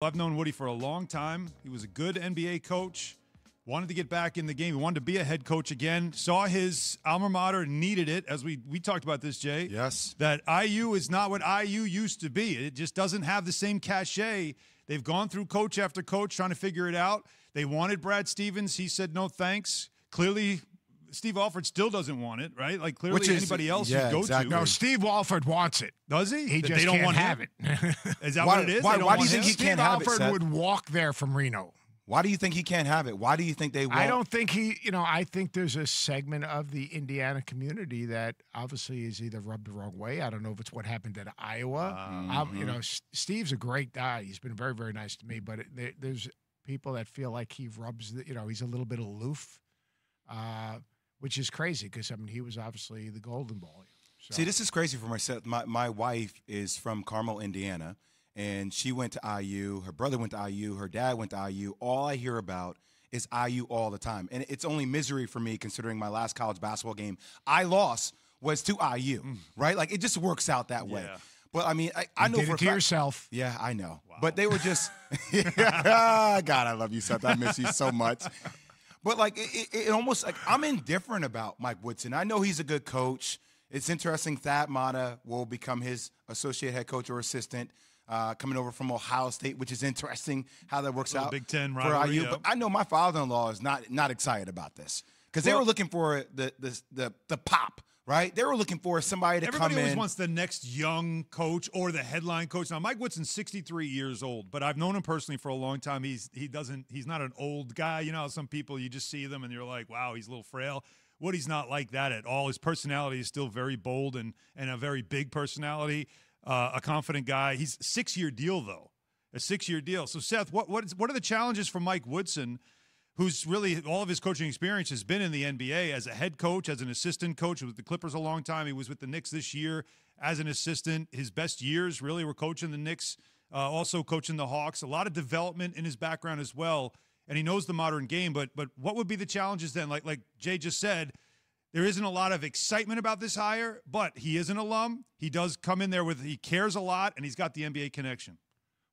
I've known Woody for a long time. He was a good NBA coach. Wanted to get back in the game. He wanted to be a head coach again. Saw his alma mater needed it, as we we talked about this, Jay. Yes. That IU is not what IU used to be. It just doesn't have the same cachet. They've gone through coach after coach trying to figure it out. They wanted Brad Stevens. He said no thanks. Clearly, Steve Alford still doesn't want it, right? Like clearly Which is- anybody else yeah, you go exactly. to. No, Steve Alford wants it. Does he? He That just they don't can't want have him? it. Is that Why- what it is? why- don't why do you think him? he Steve can't have it, Alford would walk there from Reno. Why do you think he can't have it? Why do you think they won't? I don't think he, you know, I think there's a segment of the Indiana community that obviously is either rubbed the wrong way. I don't know if it's what happened at Iowa. Um, you know, S- Steve's a great guy. He's been very, very nice to me, but it, there, there's people that feel like he rubs, the, you know, he's a little bit aloof, uh, which is crazy because, I mean, he was obviously the golden ball. So, See, this is crazy for myself. My my wife is from Carmel, Indiana, and she went to IU. Her brother went to IU. Her dad went to IU. All I hear about is IU all the time, and it's only misery for me considering my last college basketball game I lost was to IU. Mm. Right? Like it just works out that way. Yeah. But I mean, I, I know did for it to fact- yourself. Yeah, I know. But they were just, God, I love you, Seth. I miss you so much. But like, it, it, it almost like I'm indifferent about Mike Woodson. I know he's a good coach. It's interesting. Thad Matta will become his associate head coach or assistant. Uh, coming over from Ohio State, which is interesting how that works out Big Ten for rivalry, IU. yeah. But I know my father-in-law is not not excited about this because they were looking for the the the, the pop, right? They were looking for somebody to Everybody come always in. wants the next young coach or the headline coach. Now, Mike Woodson's 63 years old, but I've known him personally for a long time. He's he doesn't he's not an old guy. You know, some people you just see them and you're like, wow, he's a little frail. Woody's not like that at all. His personality is still very bold and and a very big personality. Uh, a confident guy. He's six year deal though, a six year deal. So Seth, what what is, what are the challenges for Mike Woodson? Who's really all of his coaching experience has been in the NBA as a head coach, as an assistant coach with the Clippers a long time. He was with the Knicks this year as an assistant. His best years really were coaching the Knicks, uh, also coaching the Hawks. A lot of development in his background as well, and he knows the modern game. But but what would be the challenges then? Like like Jay just said. There isn't a lot of excitement about this hire, but he is an alum. He does come in there with he cares a lot, and he's got the NBA connection.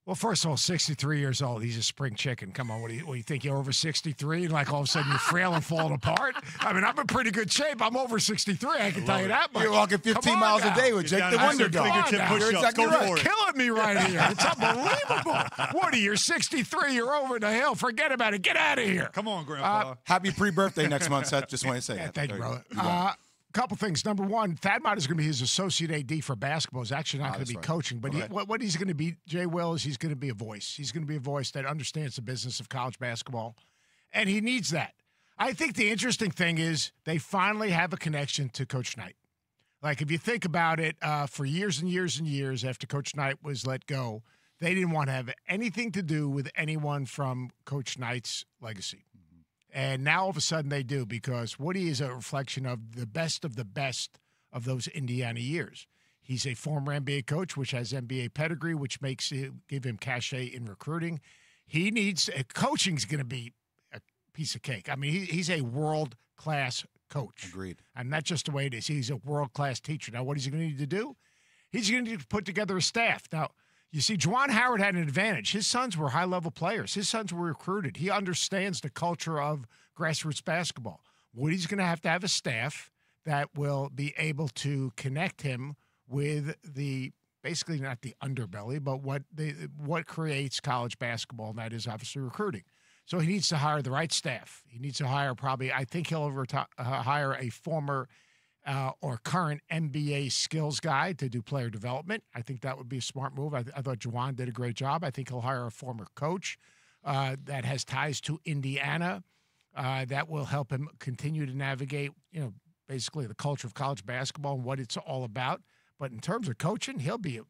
Well, first of all, 63 years old. He's a spring chicken. Come on, what do you, what do you think? You're over 63 and like all of a sudden you're frail and falling apart? I mean, I'm in pretty good shape. I'm over 63. I can tell you that much. You're walking 15 miles now. a day with Get Jake down the to Wonder some Dog. Come on. You're exactly Go right. for it. Killing me right here. It's unbelievable. Woody, you're 63. You're over the hill. Forget about it. Get out of here. Come on, Grandpa. Uh, Happy pre-birthday next month, Seth. Just want to say Yeah, that. thank you, There brother. Go. You got it. couple things. Number one, Thad Matta is going to be his associate AD for basketball. He's actually not Ah, going to be right. coaching, but he, what, what he's going to be, Jay Will, is he's going to be a voice. He's going to be a voice that understands the business of college basketball, and he needs that. I think the interesting thing is they finally have a connection to Coach Knight. Like if you think about it, uh, for years and years and years after Coach Knight was let go, they didn't want to have anything to do with anyone from Coach Knight's legacy. And now all of a sudden they do because Woody is a reflection of the best of the best of those Indiana years. He's a former NBA coach, which has NBA pedigree, which makes it give him cachet in recruiting. He needs uh, is going to be a piece of cake. I mean, he, he's a world class coach. Agreed. And that's just the way it is. He's a world class teacher. Now, what is he going to need to do? He's going to need to put together a staff. Now, you see, Juwan Howard had an advantage. His sons were high level players, his sons were recruited. He understands the culture of grassroots basketball. Woody's going to have to have a staff that will be able to connect him with the basically not the underbelly, but what what creates college basketball, and that is obviously recruiting. So he needs to hire the right staff. He needs to hire probably. I think he'll reti- uh, hire a former uh, or current NBA skills guy to do player development. I think that would be a smart move. I, I thought Juwan did a great job. I think he'll hire a former coach uh, that has ties to Indiana. Uh, that will help him continue to navigate, you know, basically the culture of college basketball and what it's all about. But in terms of coaching, he'll be. I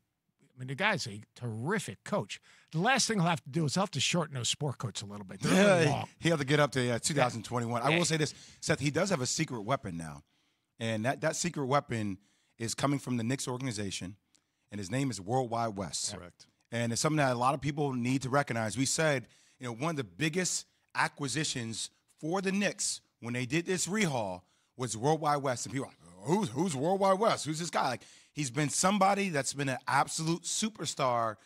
mean, the guy's a terrific coach. The last thing he'll have to do is he'll have to shorten those sport coats a little bit. They're a little Yeah, long. he had to get up to uh, 2021. I will say this, Seth. He does have a secret weapon now, and that that secret weapon is coming from the Knicks organization, and his name is Worldwide Wes. Correct. And it's something that a lot of people need to recognize. We said, you know, one of the biggest acquisitions for the Knicks when they did this rehaul was Worldwide Wes, and people are like, who's who's Worldwide Wes? Who's this guy? Like he's been somebody that's been an absolute superstar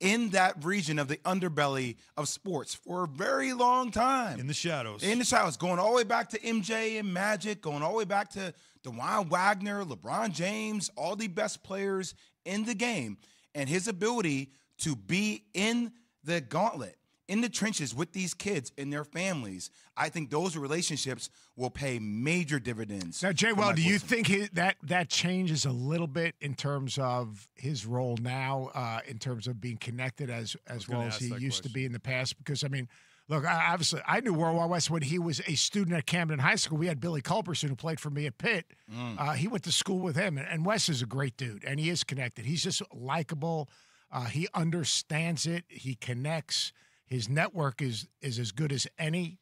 in that region of the underbelly of sports for a very long time. In the shadows. In the shadows, going all the way back to MJ and Magic, going all the way back to Dajuan Wagner, LeBron James, all the best players in the game, and his ability to be in the gauntlet in the trenches with these kids and their families, I think those relationships will pay major dividends. Now, Jay, well, do you think he, that that changes a little bit in terms of his role now, uh, in terms of being connected as as well as he used question. to be in the past? Because I mean. Look, I, obviously, I knew Worldwide Wes when he was a student at Camden High School. We had Billy Culberson, who played for me at Pitt. Mm. Uh, he went to school with him, and, and Wes is a great dude, and he is connected. He's just likable. Uh, he understands it. He connects. His network is is as good as any.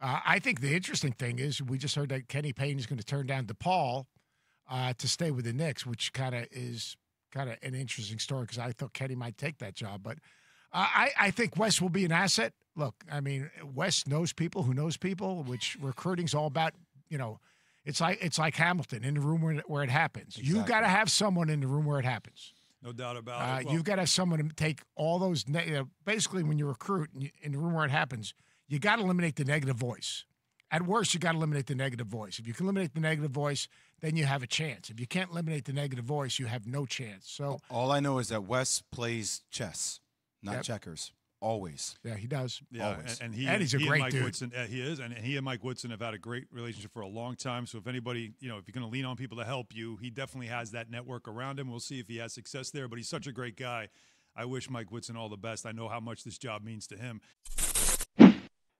Uh, I think the interesting thing is we just heard that Kenny Payne is going to turn down DePaul uh, to stay with the Knicks, which kind of is kind of an interesting story because I thought Kenny might take that job. But uh, I, I think Wes will be an asset. Look, I mean, Wes knows people who knows people, which recruiting's all about. You know, it's like it's like Hamilton in the room where, where it happens. Exactly. You got to have someone in the room where it happens. No doubt about uh, it. Well, you've got to have someone to take all those. Ne- you know, basically, when you recruit in the room where it happens, you got to eliminate the negative voice. At worst, you got to eliminate the negative voice. If you can eliminate the negative voice, then you have a chance. If you can't eliminate the negative voice, you have no chance. So all I know is that Wes plays chess, not yep. checkers. Always. Yeah, he does. Yeah, Always. And, and he and he's a he great Mike dude. Woodson, uh, he is, and he and Mike Woodson have had a great relationship for a long time. So if anybody, you know, if you're going to lean on people to help you, he definitely has that network around him. We'll see if he has success there. But he's such a great guy. I wish Mike Woodson all the best. I know how much this job means to him.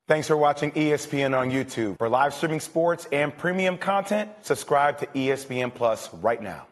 Thanks for watching ESPN on YouTube. For live streaming sports and premium content, subscribe to ESPN Plus right now.